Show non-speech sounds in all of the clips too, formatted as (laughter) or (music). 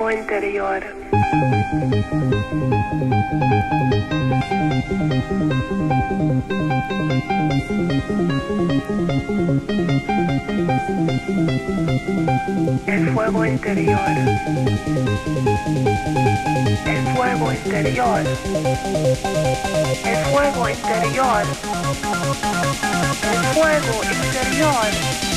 Fuego interior. El fuego interior. El fuego interior. El fuego interior. El fuego interior.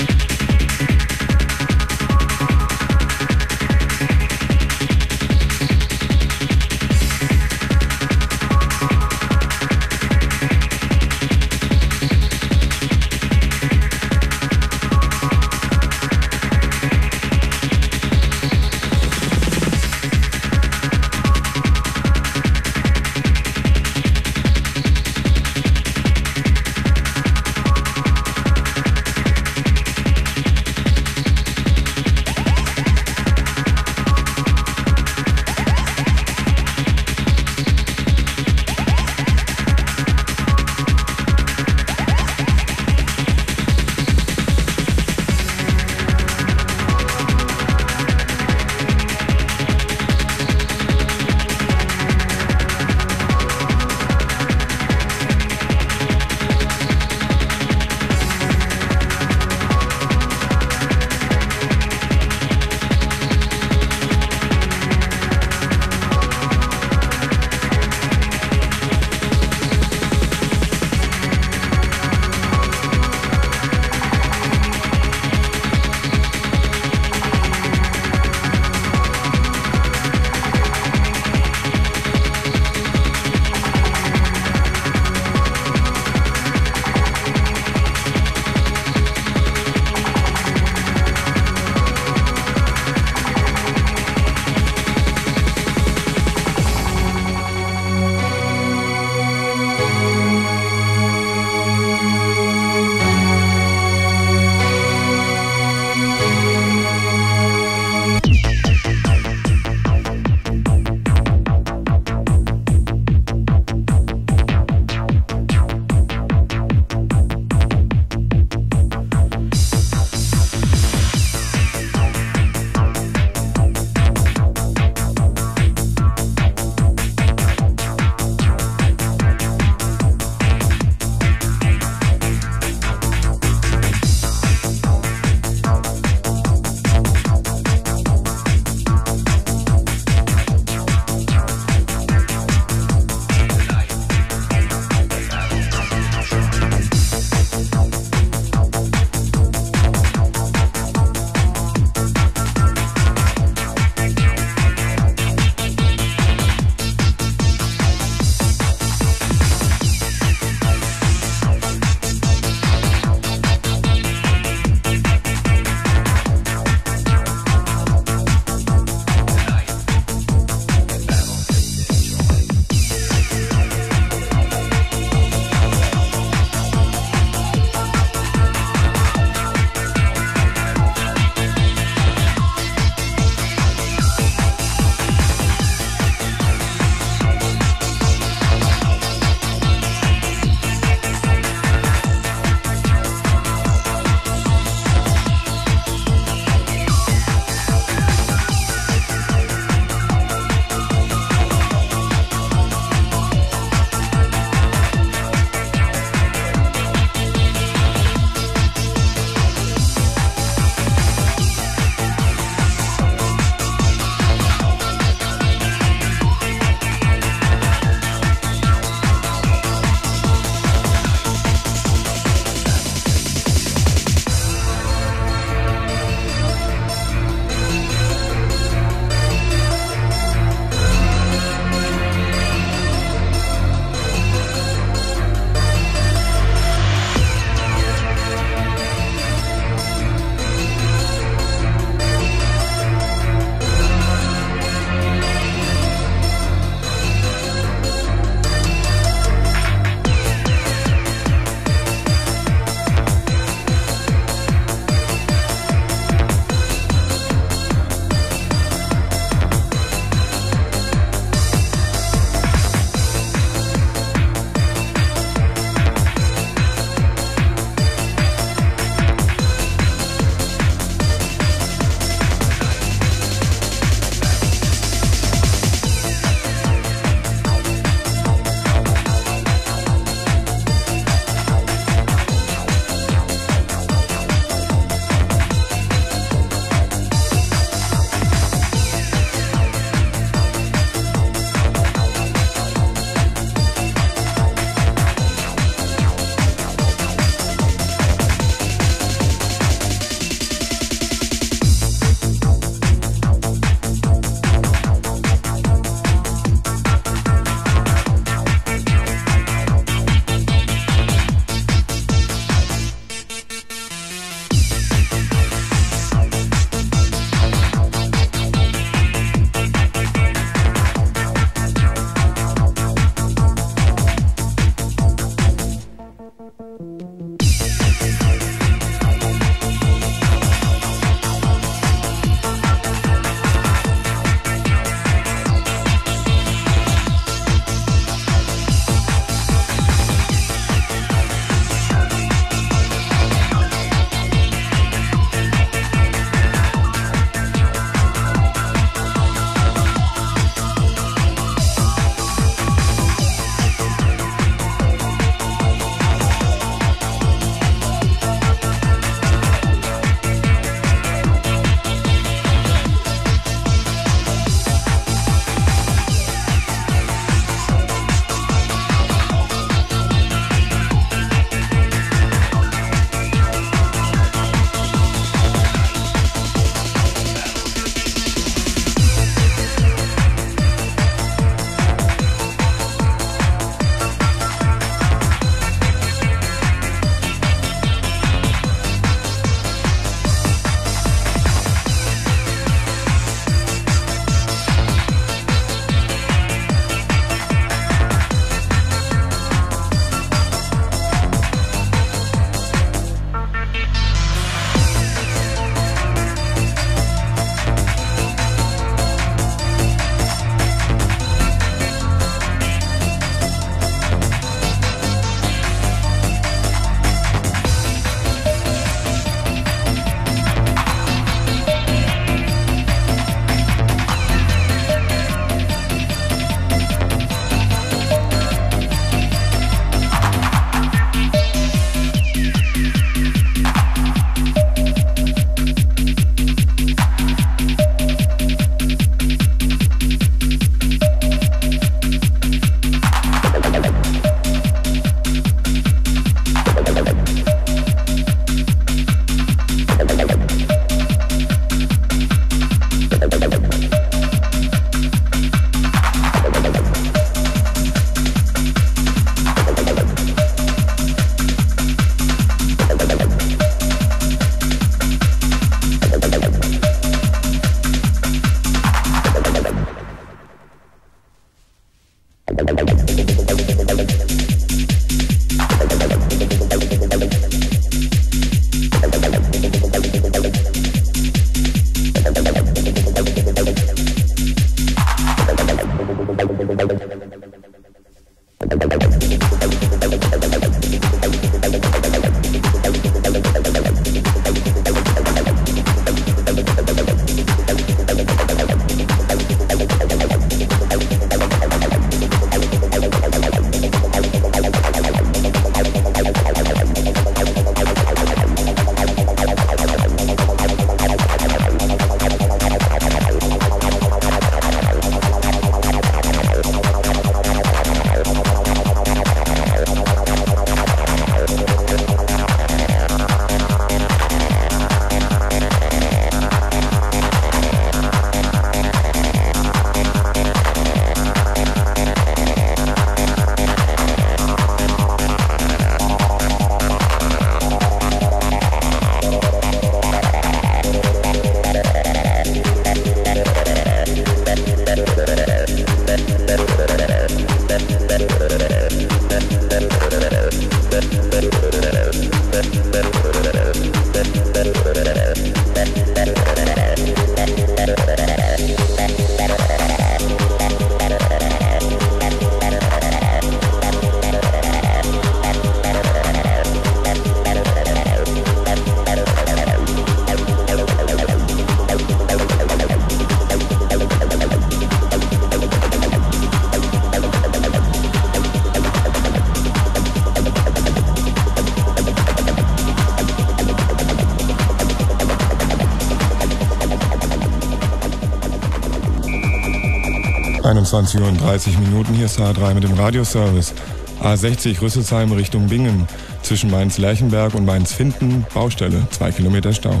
21 Uhr und 30 Minuten. Hier ist H3 mit dem Radioservice. A60 Rüsselsheim Richtung Bingen. Zwischen Mainz-Lerchenberg und Mainz-Finden. Baustelle. Zwei Kilometer Stau.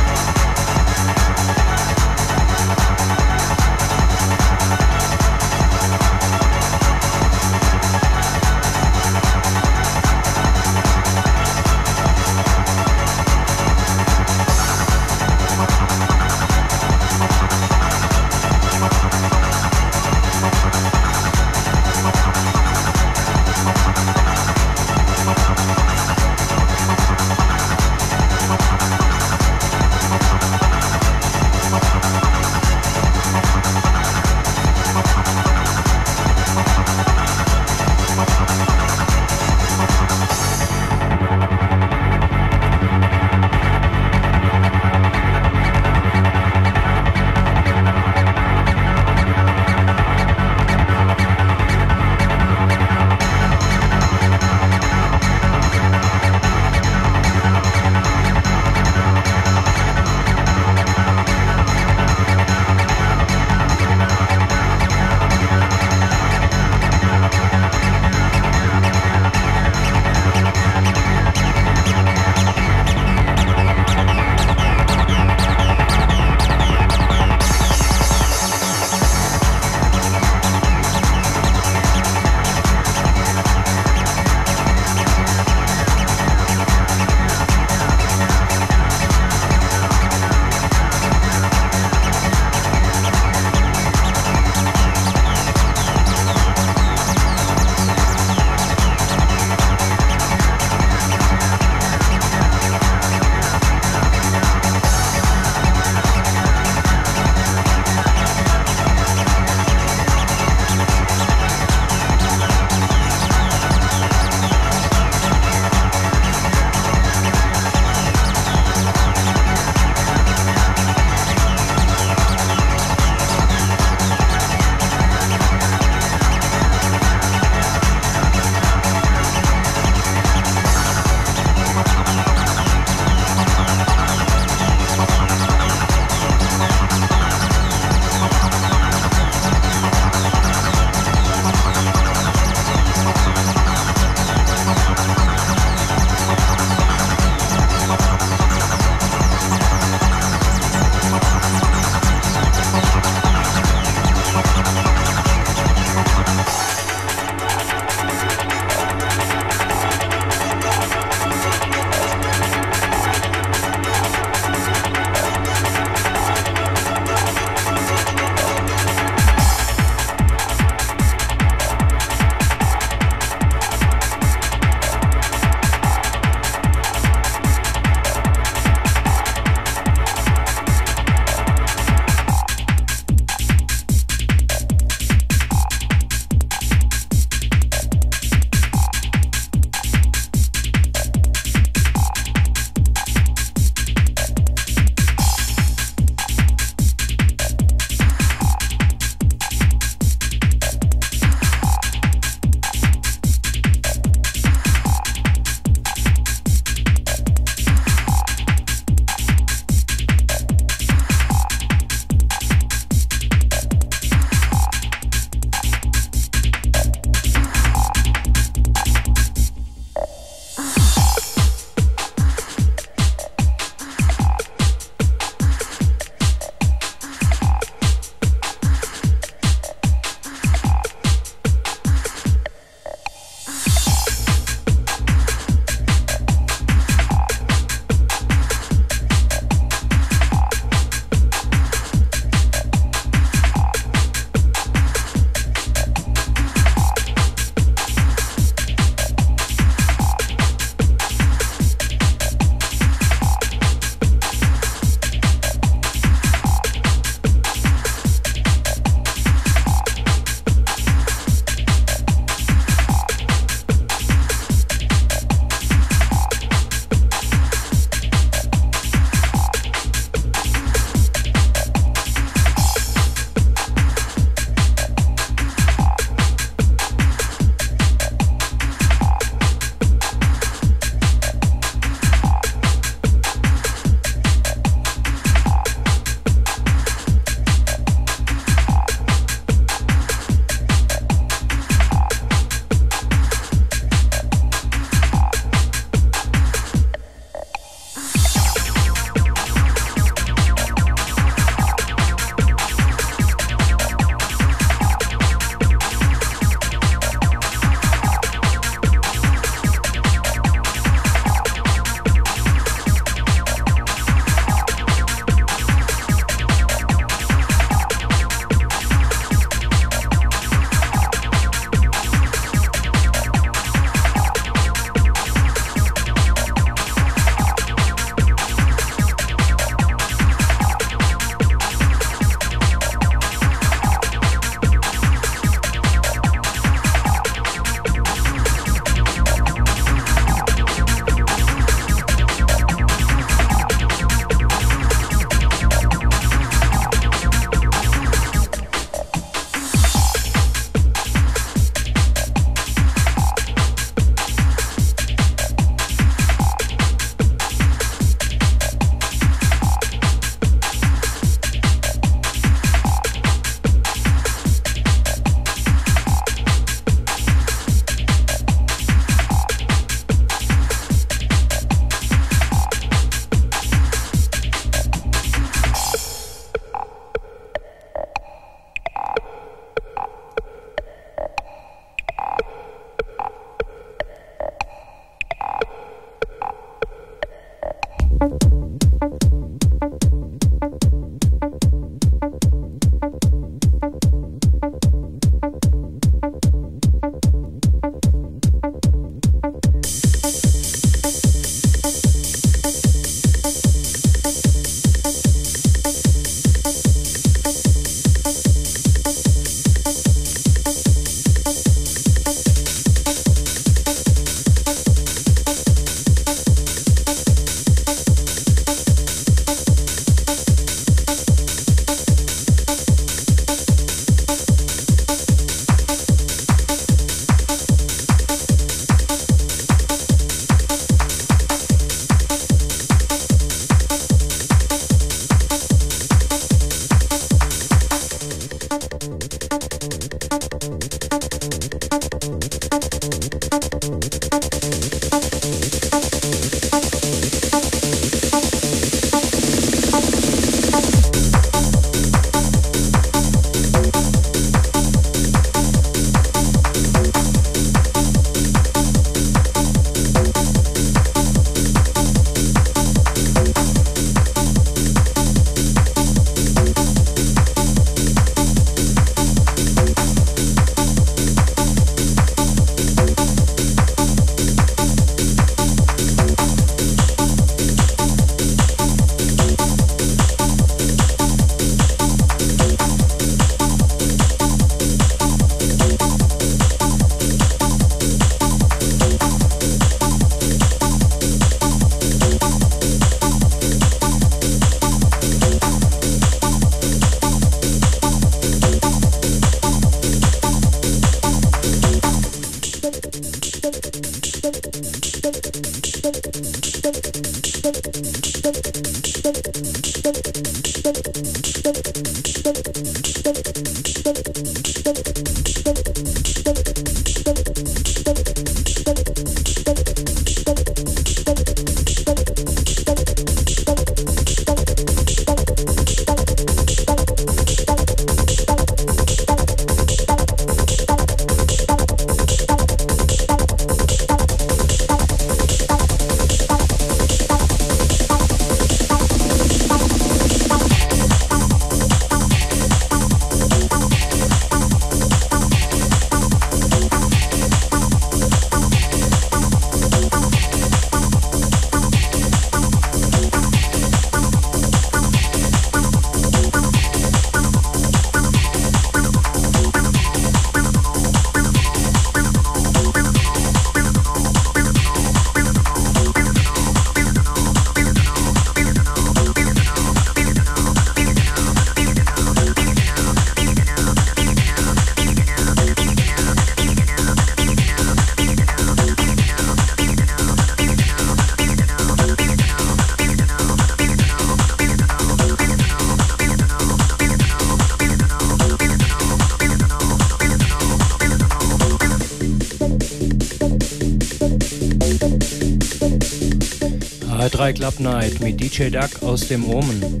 Club Night mit DJ Duck aus dem Omen.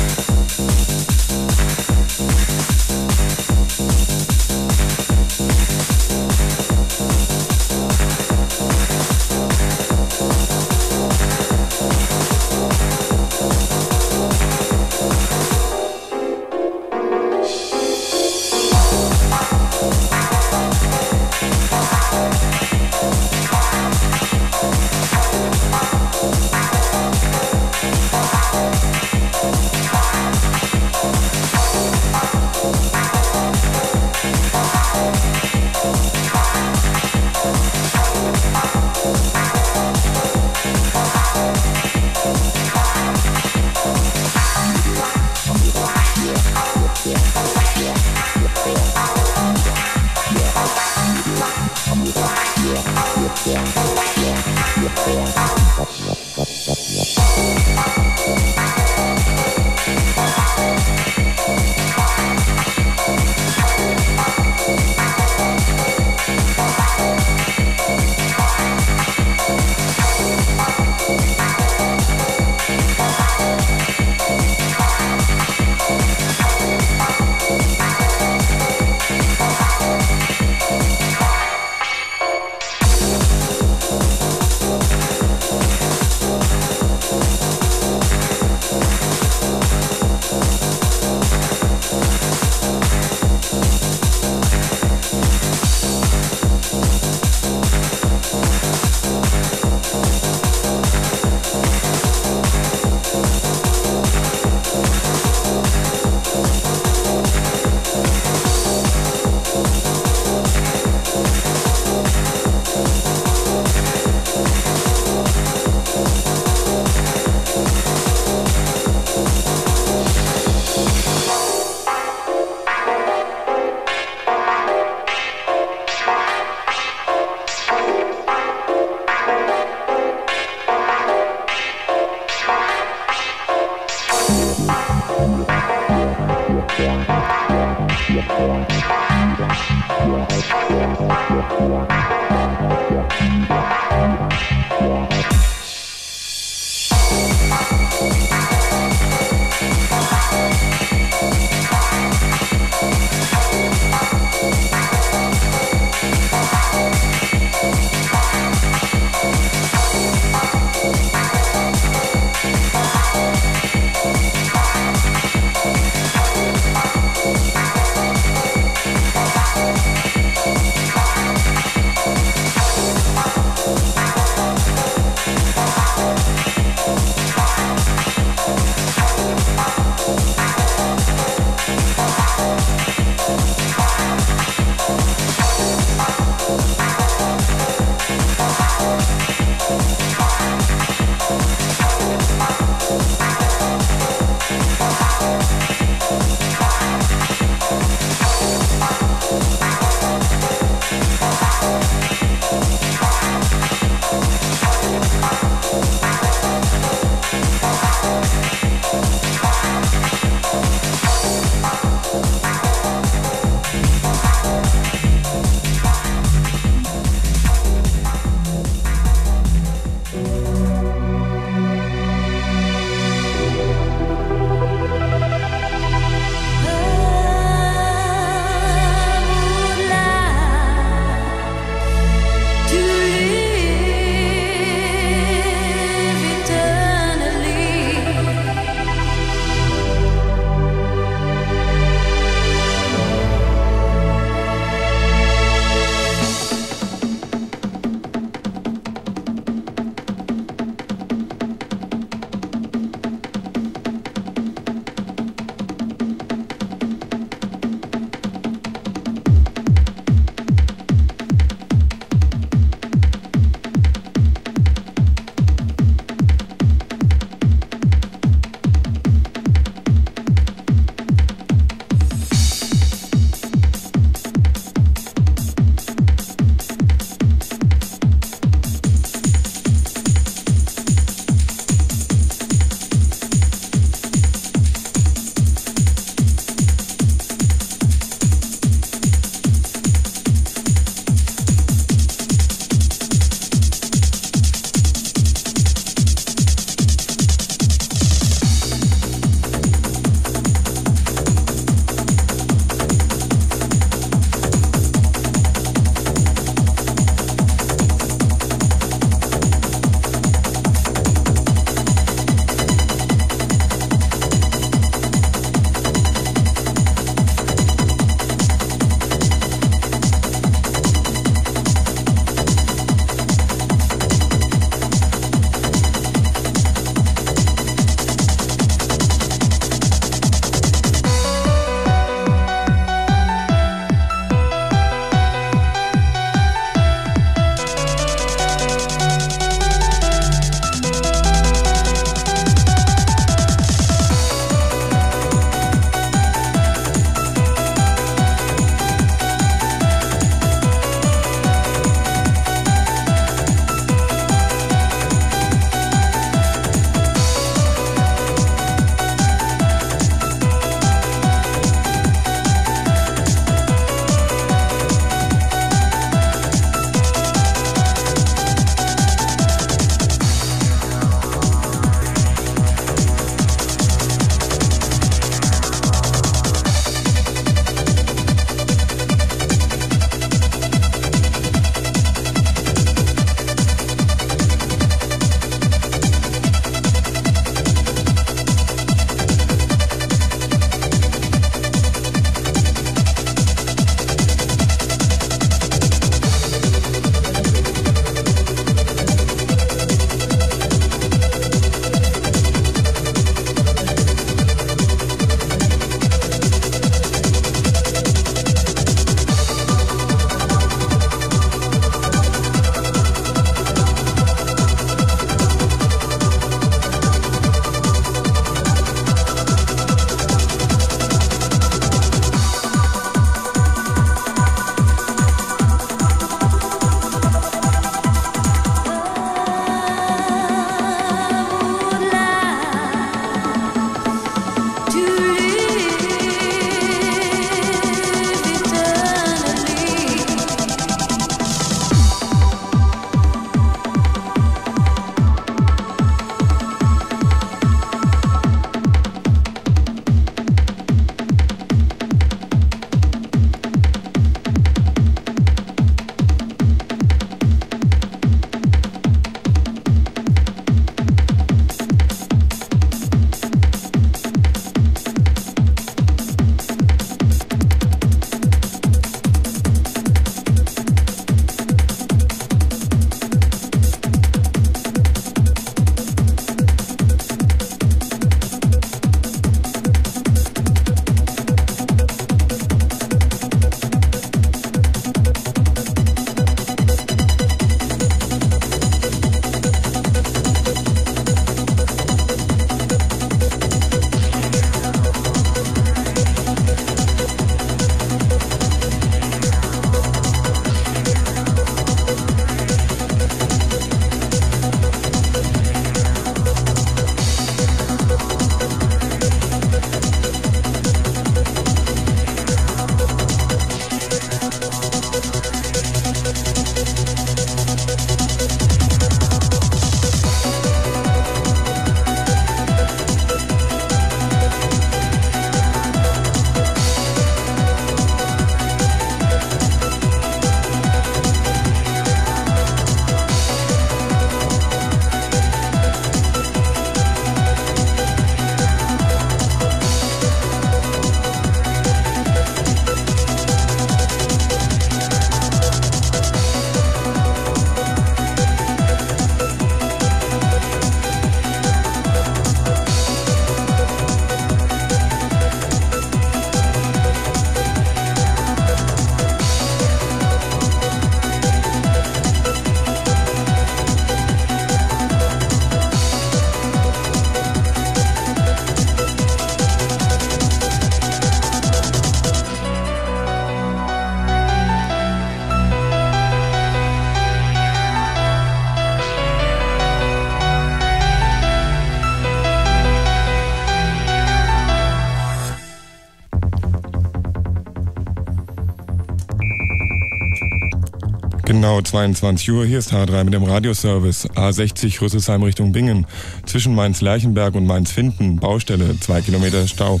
Genau 22 Uhr, hier ist H3 mit dem Radioservice. A60 Rüsselsheim Richtung Bingen. Zwischen Mainz-Lerchenberg und Mainz-Finden. Baustelle, zwei Kilometer Stau.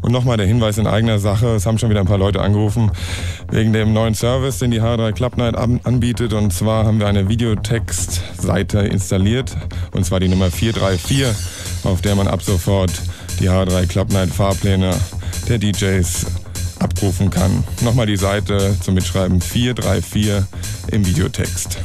Und nochmal der Hinweis in eigener Sache, es haben schon wieder ein paar Leute angerufen, wegen dem neuen Service, den die H3 Club Night anbietet. Und zwar haben wir eine Videotext-Seite installiert, und zwar die Nummer 434, auf der man ab sofort die H3 Club Night Fahrpläne der DJs abrufen kann. Nochmal die Seite zum Mitschreiben 434 im Videotext.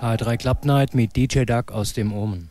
A3 Club Night mit DJ Duck aus dem Omen.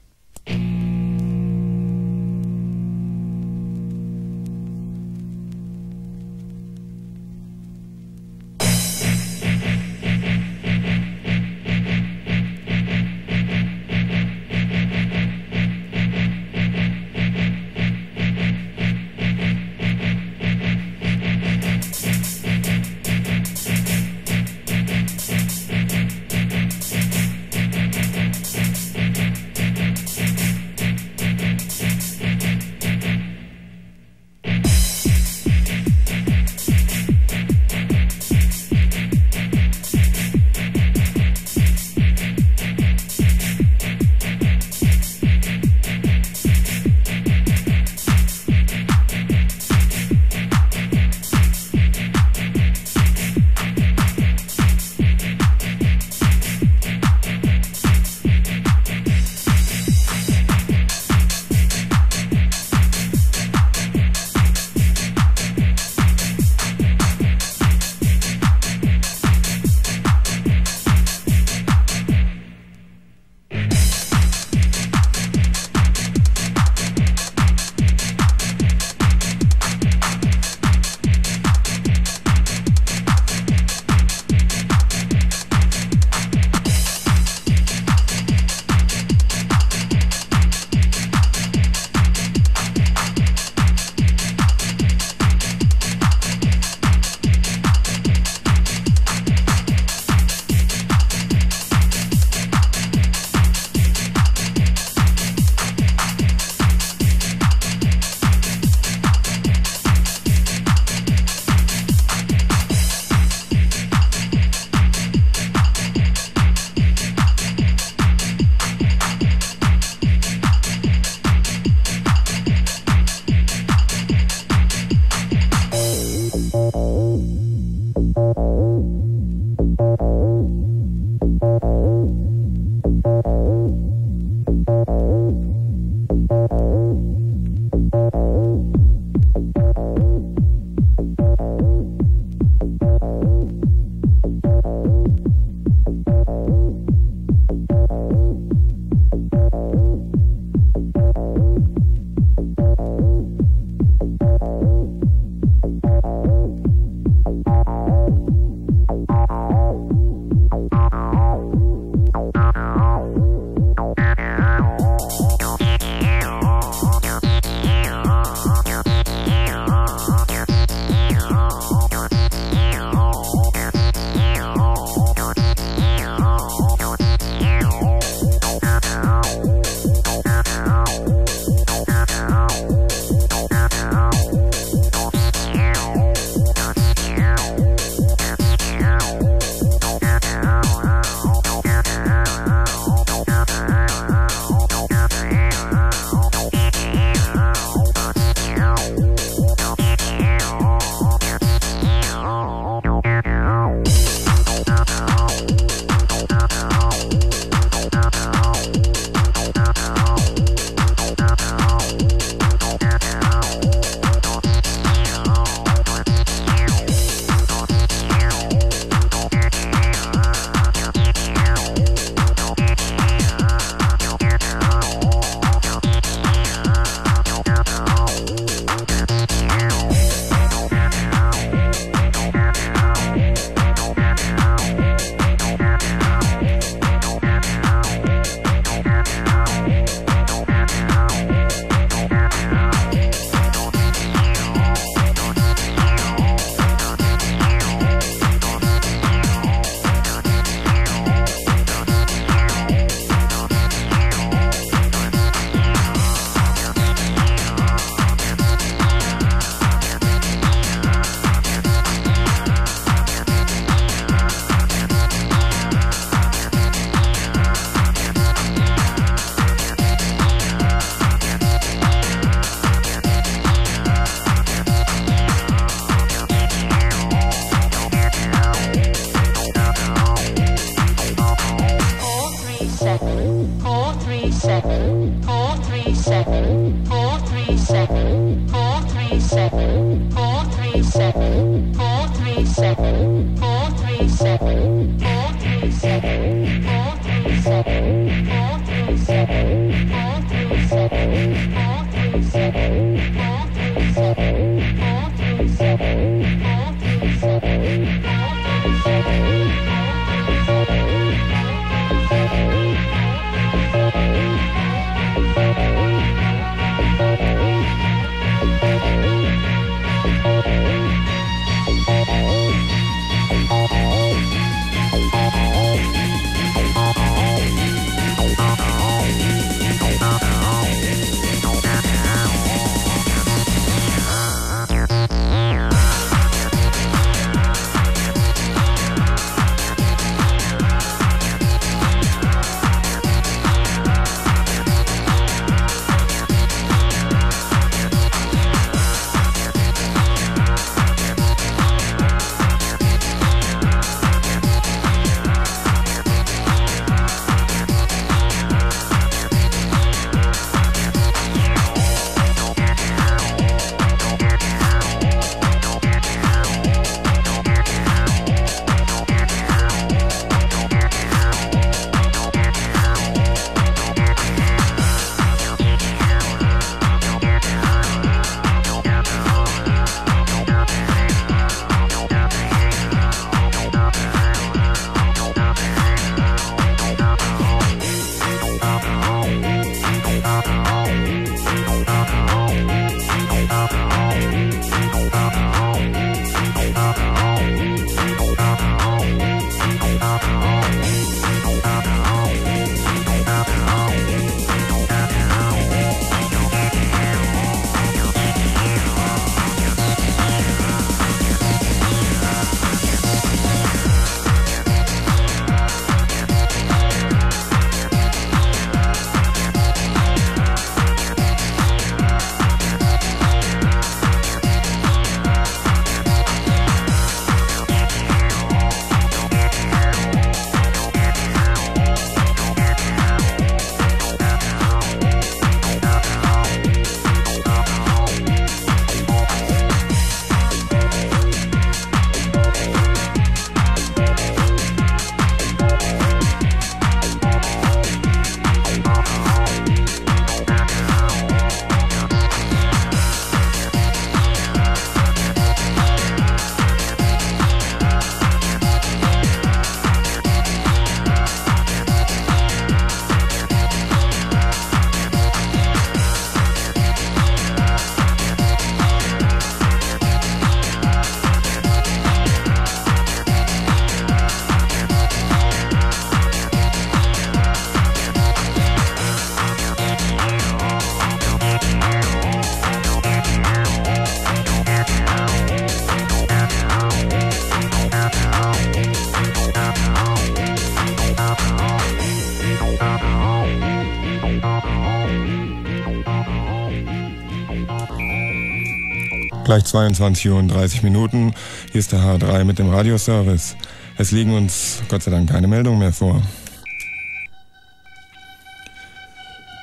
Gleich 22 Uhr und 30 Minuten. Hier ist der H3 mit dem Radioservice. Es liegen uns Gott sei Dank keine Meldungen mehr vor.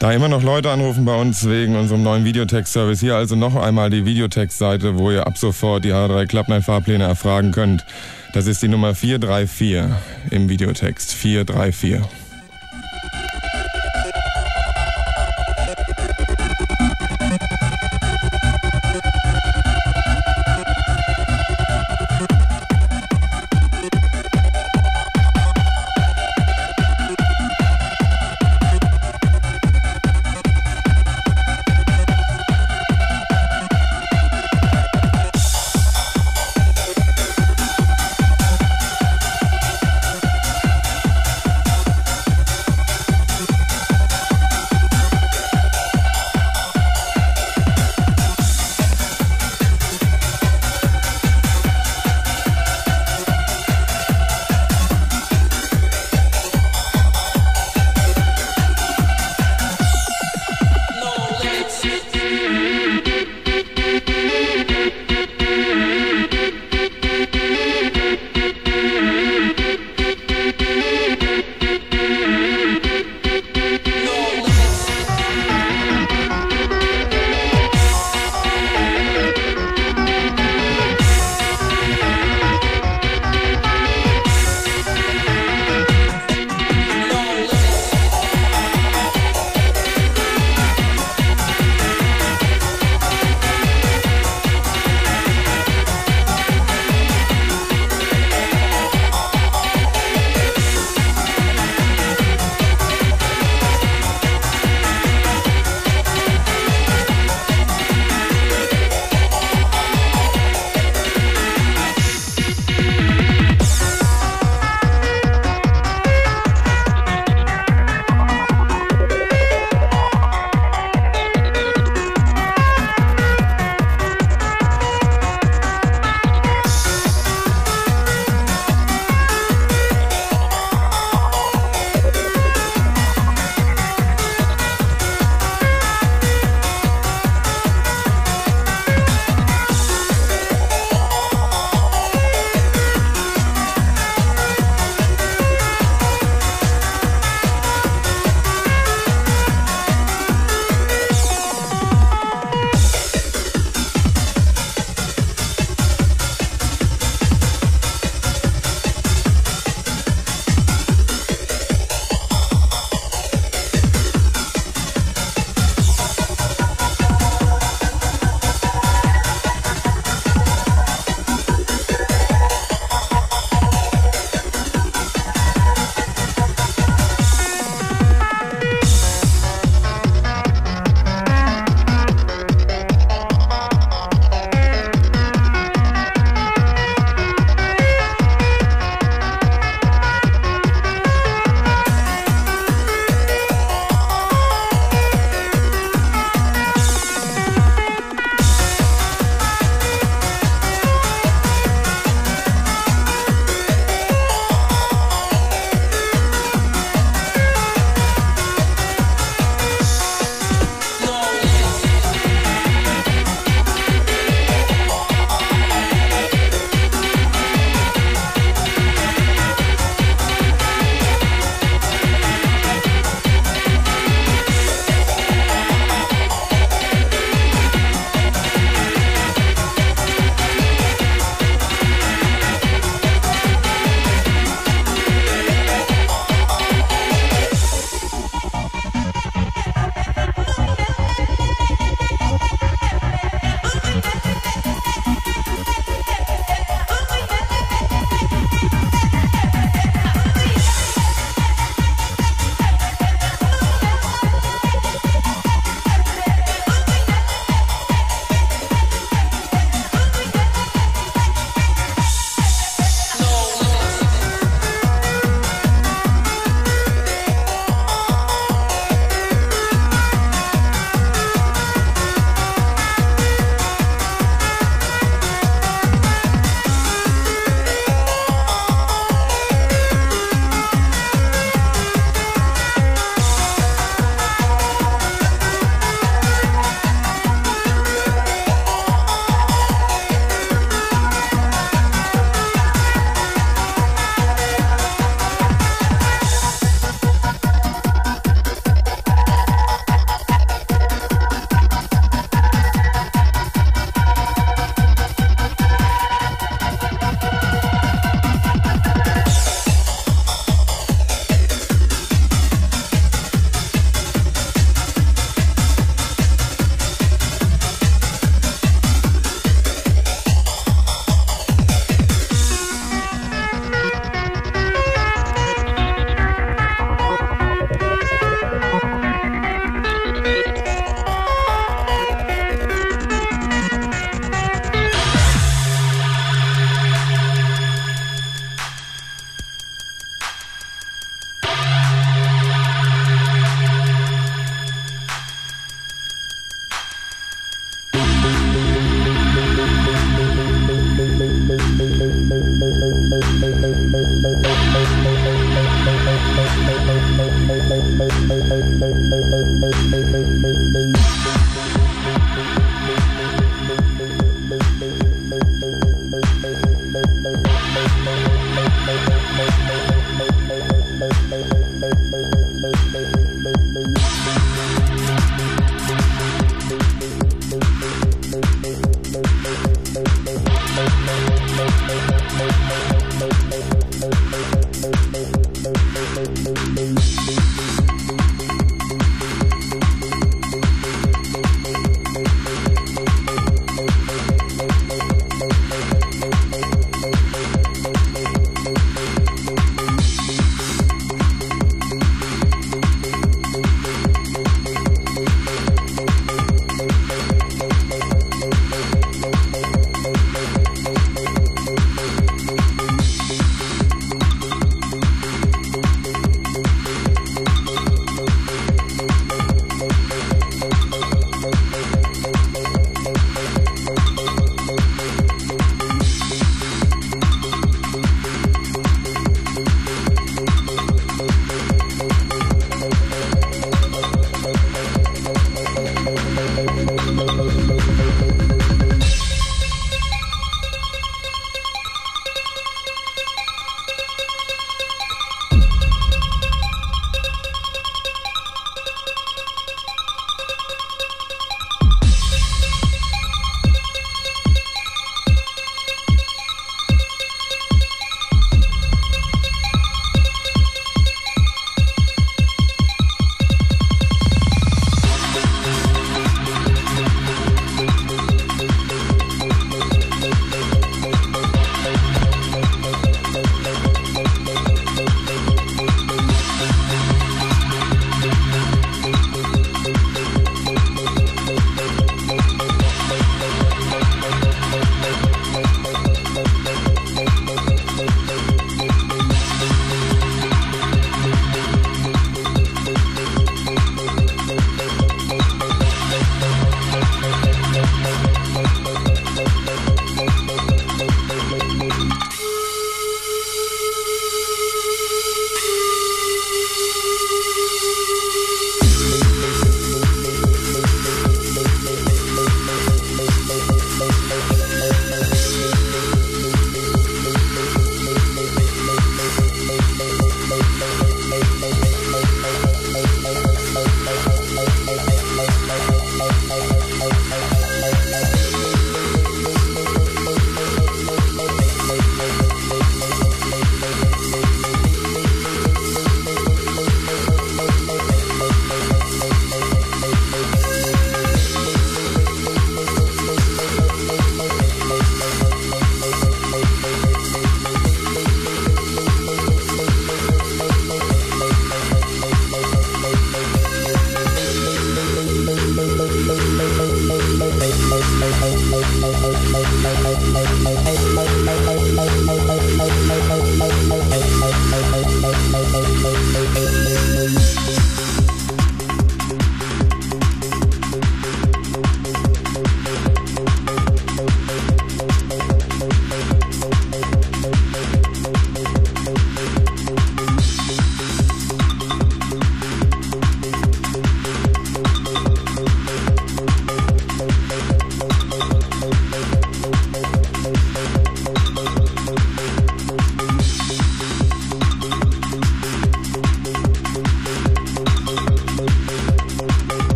Da immer noch Leute anrufen bei uns wegen unserem neuen Videotext-Service, hier also noch einmal die Videotext-Seite, wo ihr ab sofort die H3 Klappnein-Fahrpläne erfragen könnt. Das ist die Nummer 434 im Videotext. 434.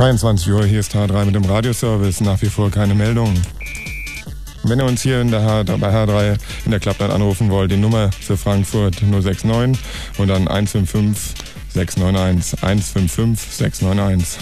22 Uhr, hier ist H3 mit dem Radioservice, nach wie vor keine Meldung. Wenn ihr uns hier in der H, bei H3 in der Klappland anrufen wollt, die Nummer für Frankfurt 069 und dann 155 691 155 691.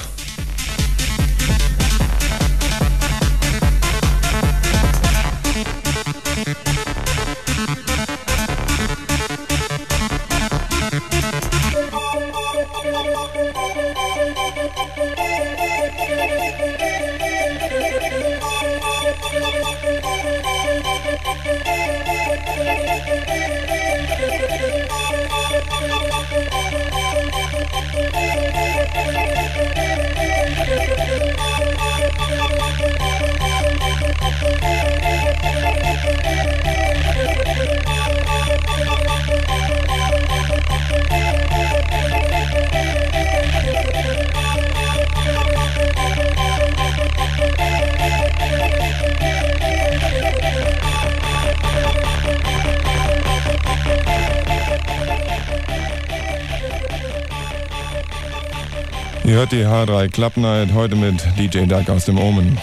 hört die H3 Club Night heute mit DJ Duck aus dem Omen.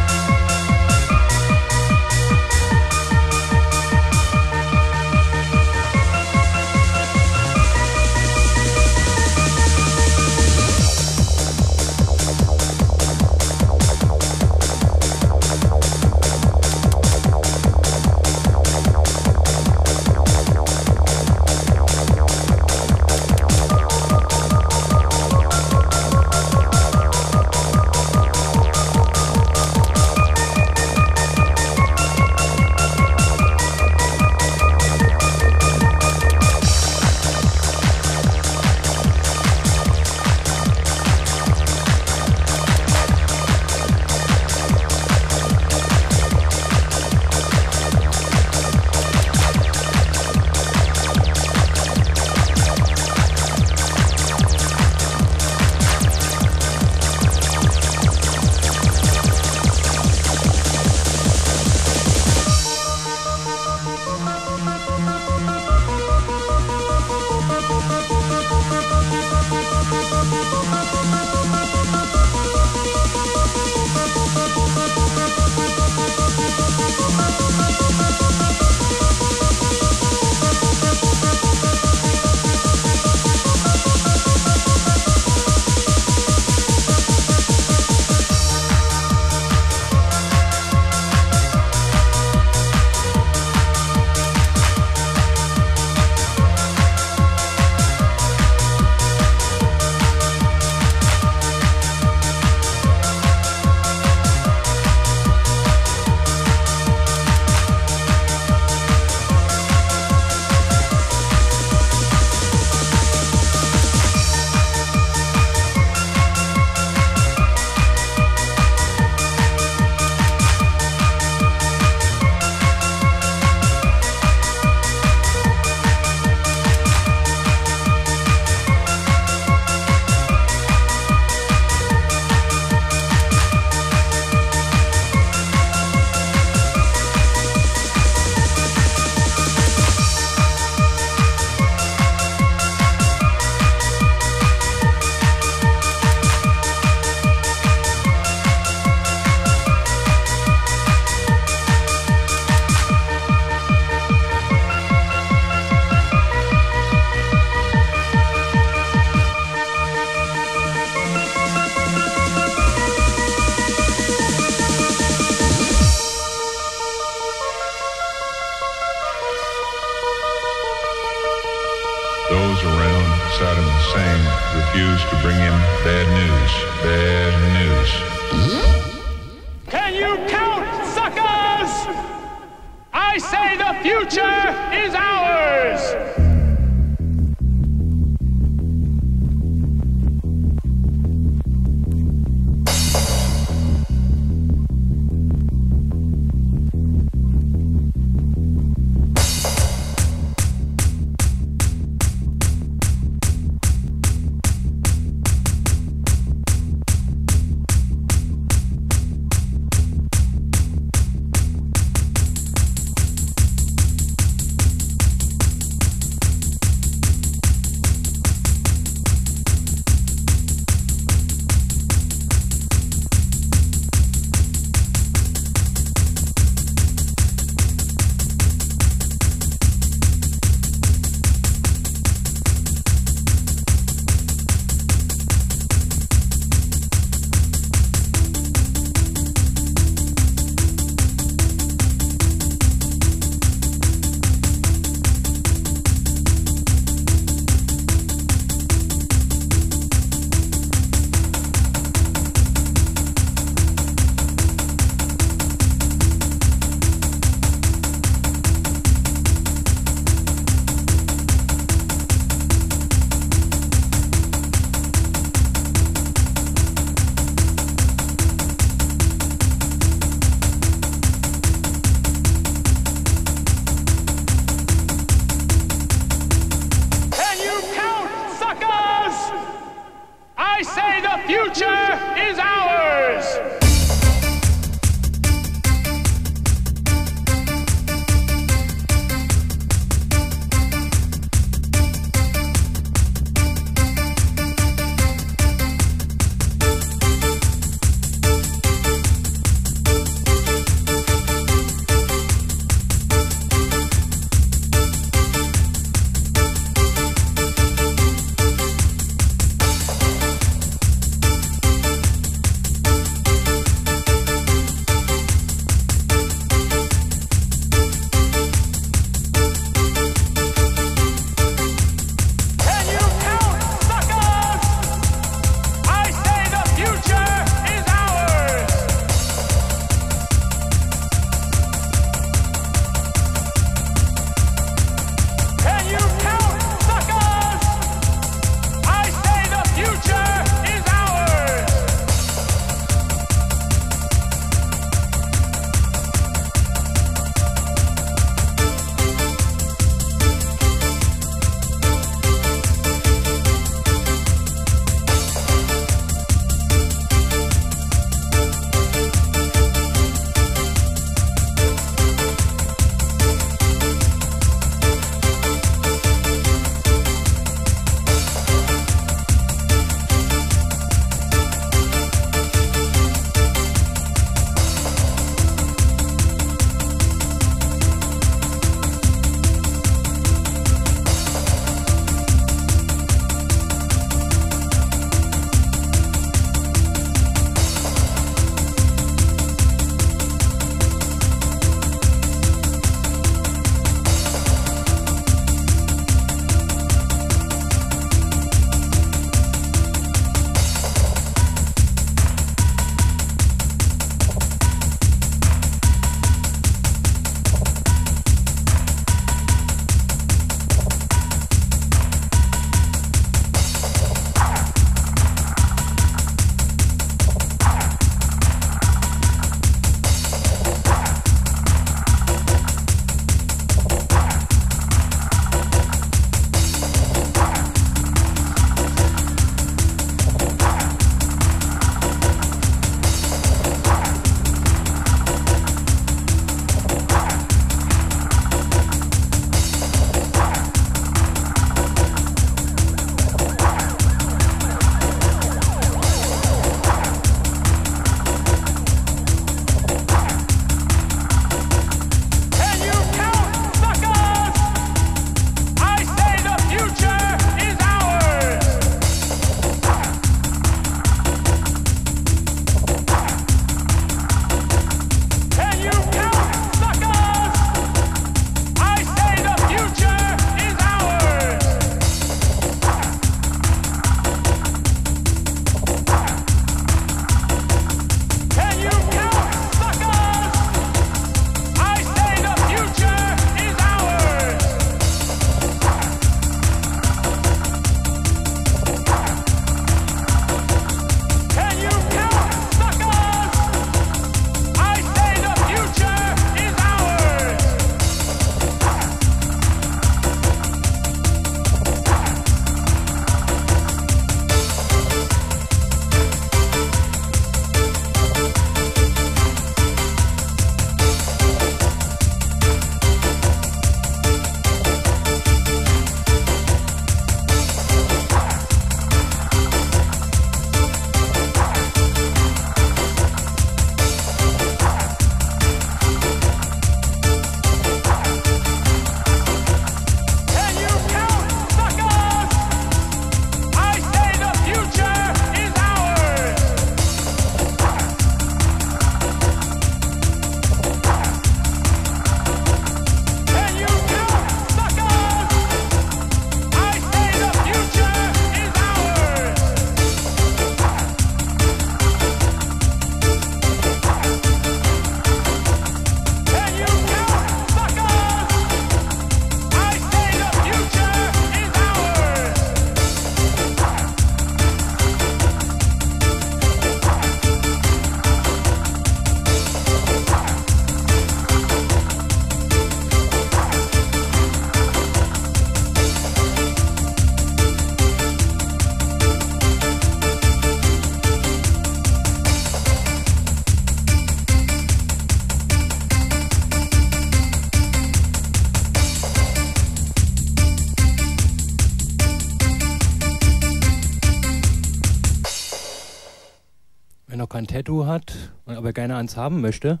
Tattoo hat, aber gerne eins haben möchte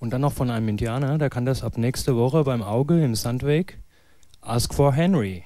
und dann noch von einem Indianer, der kann das ab nächste Woche beim Auge im Sandweg Ask for Henry.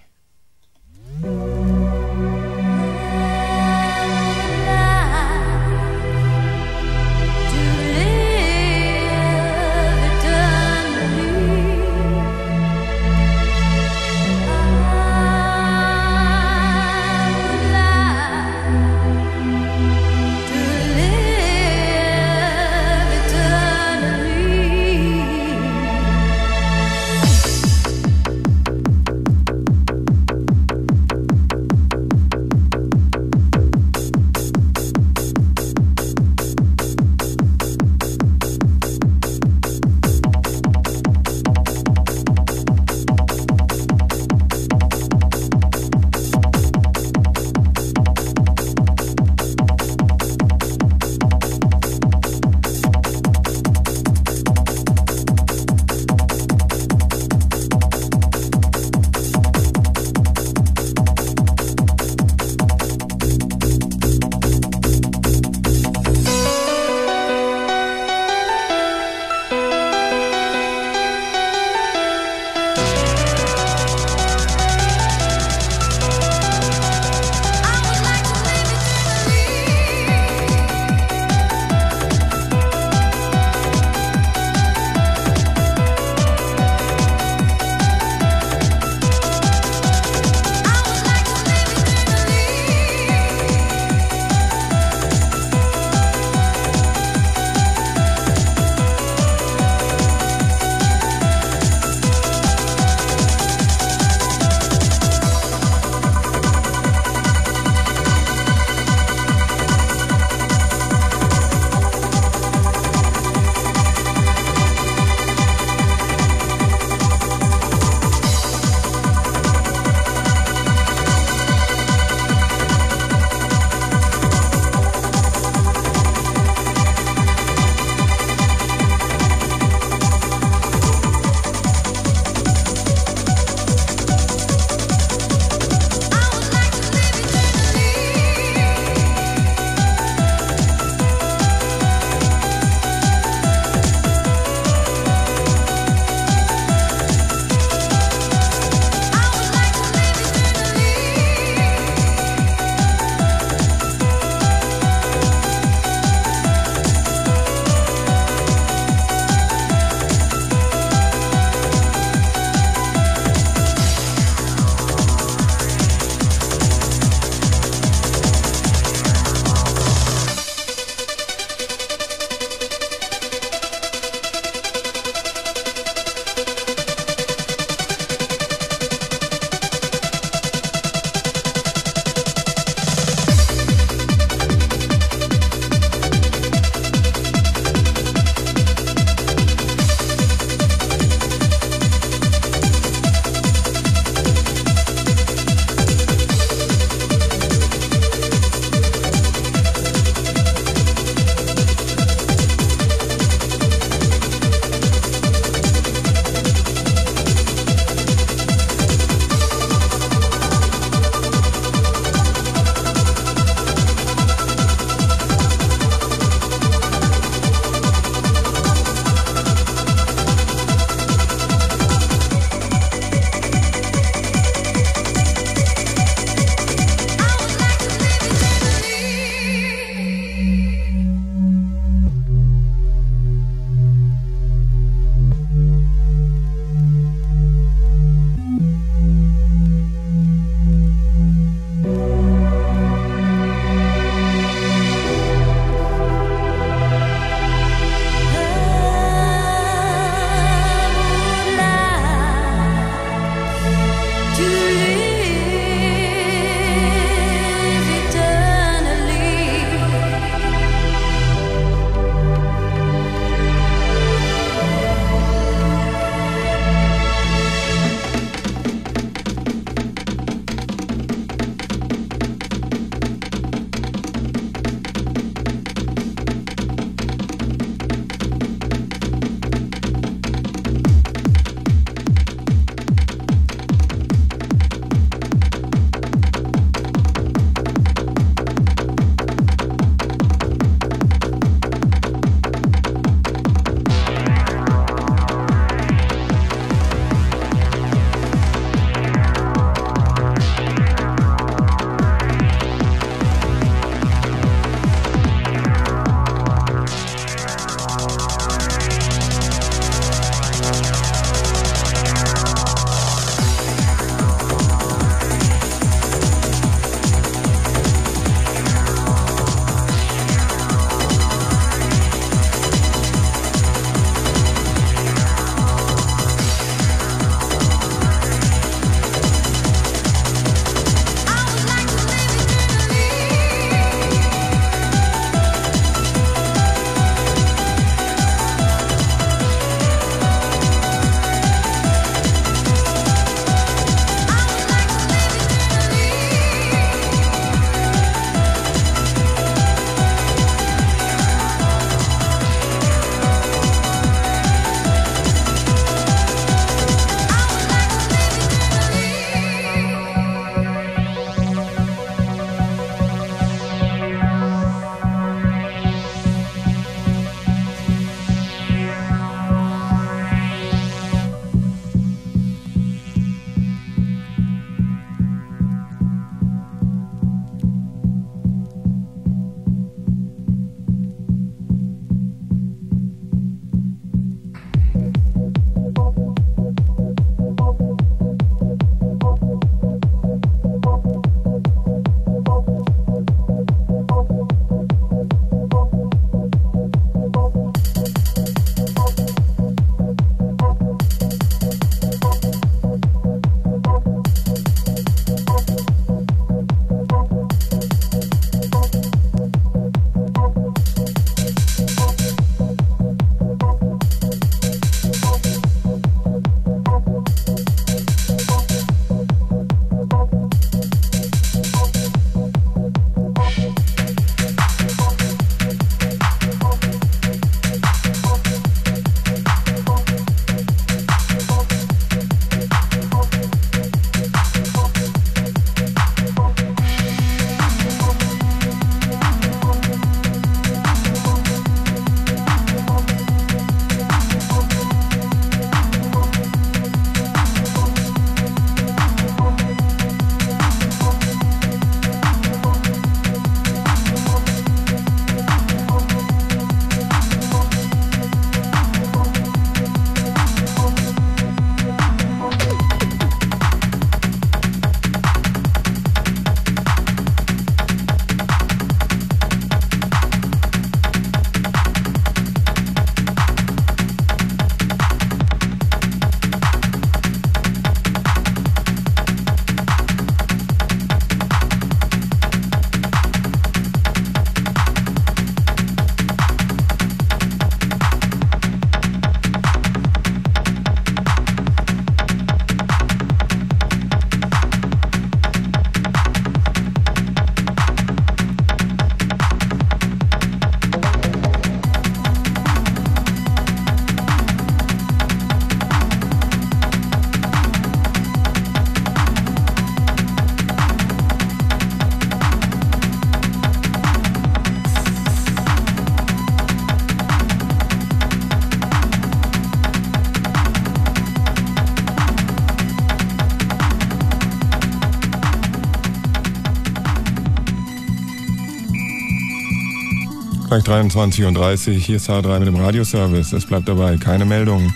Gleich 23.30 Uhr, hier ist H3 mit dem Radioservice. Es bleibt dabei, keine Meldung.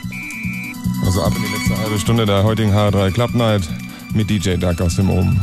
Also ab in die letzte halbe Stunde der heutigen H3 Club Night mit DJ Duck aus dem Ohm.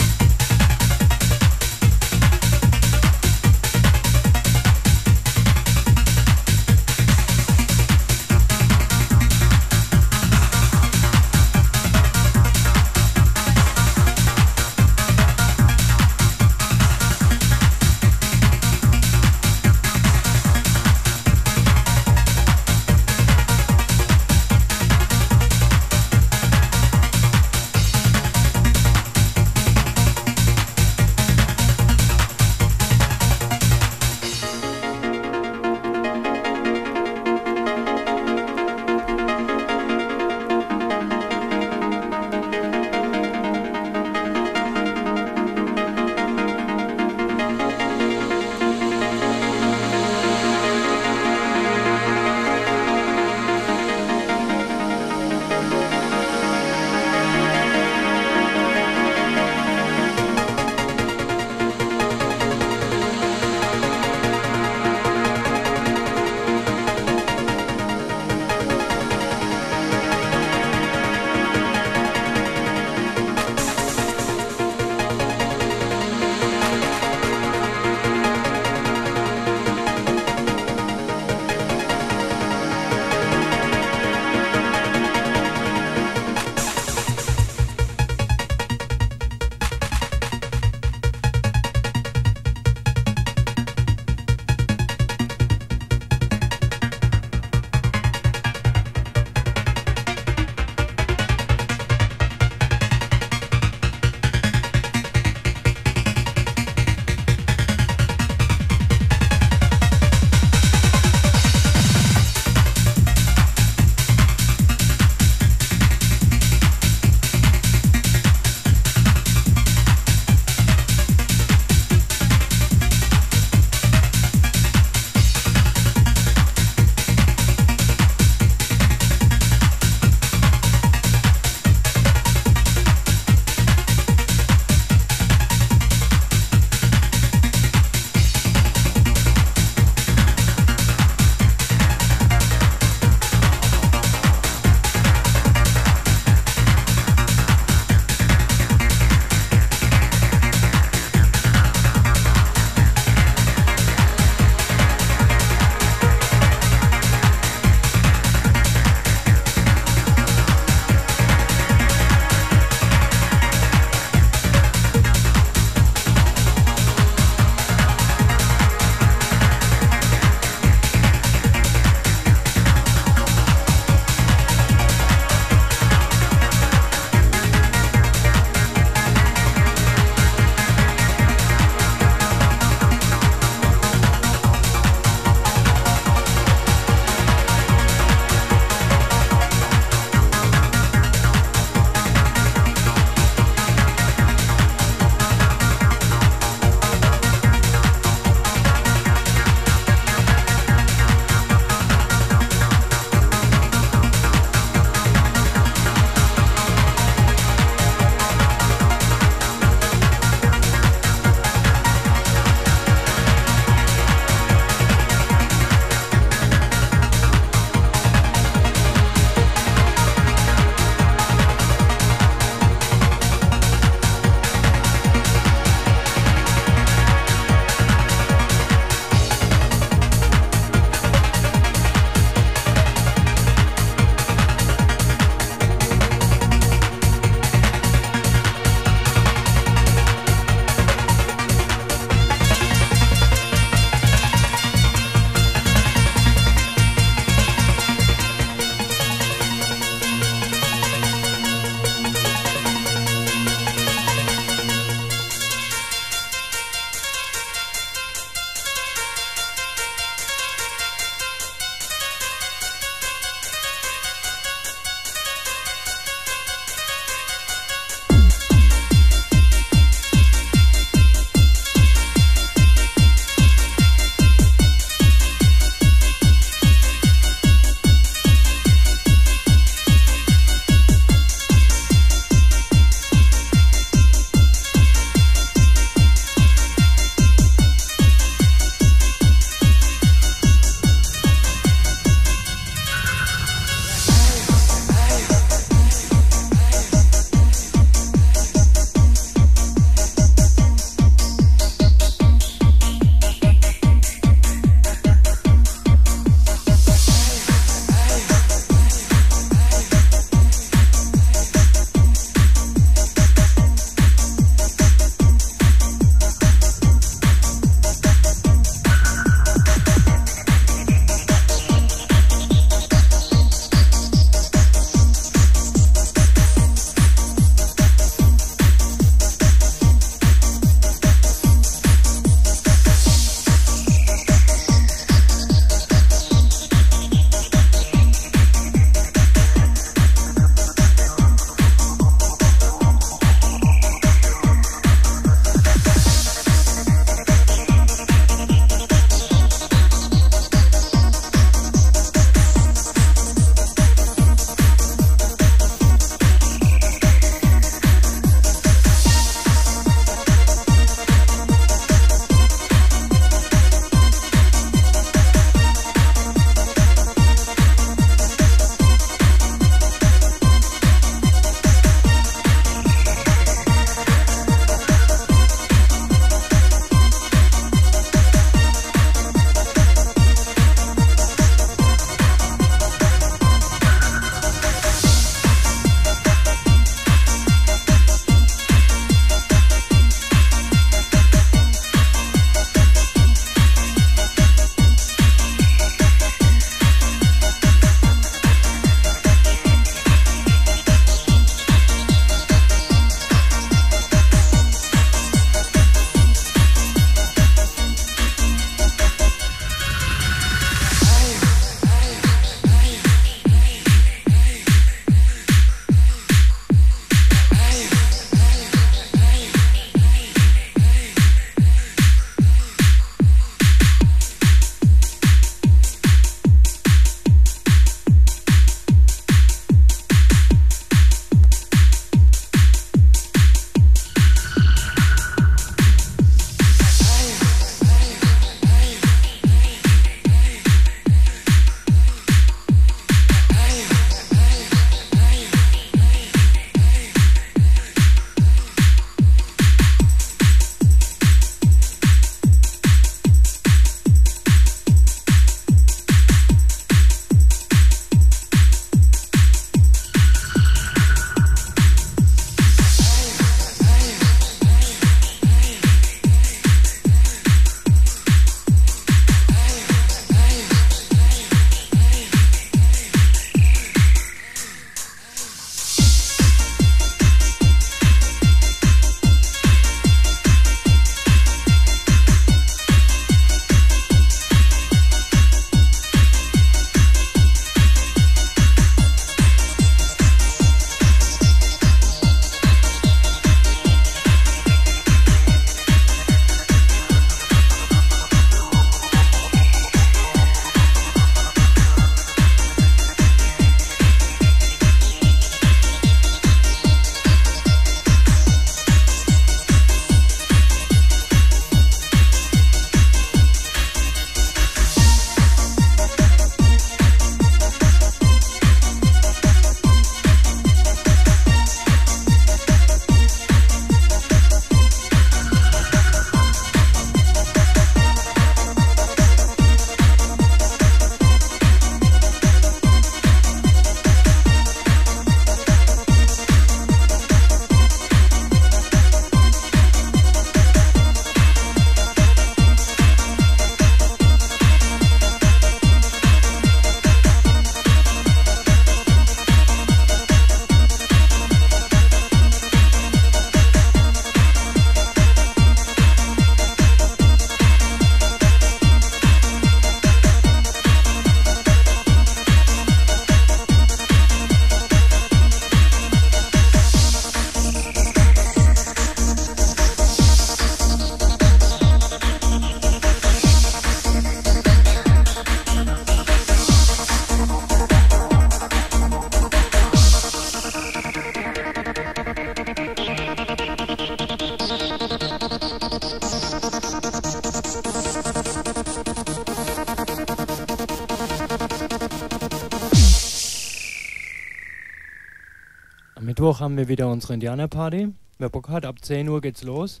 Mittwoch haben wir wieder unsere Indianerparty. Wer Bock hat, ab 10 Uhr geht's los.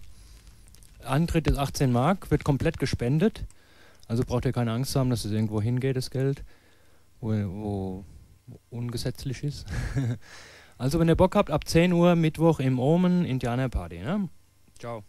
Antritt ist 18 Mark, wird komplett gespendet. Also braucht ihr keine Angst haben, dass es irgendwo hingeht, das Geld, wo, wo ungesetzlich ist. (laughs) also wenn ihr Bock habt, ab 10 Uhr Mittwoch im Omen Indianerparty. Ne? Ciao.